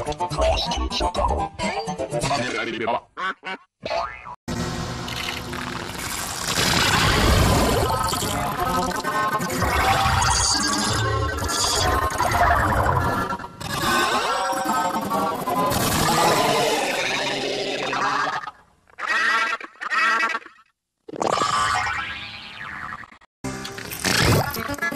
h a n k you.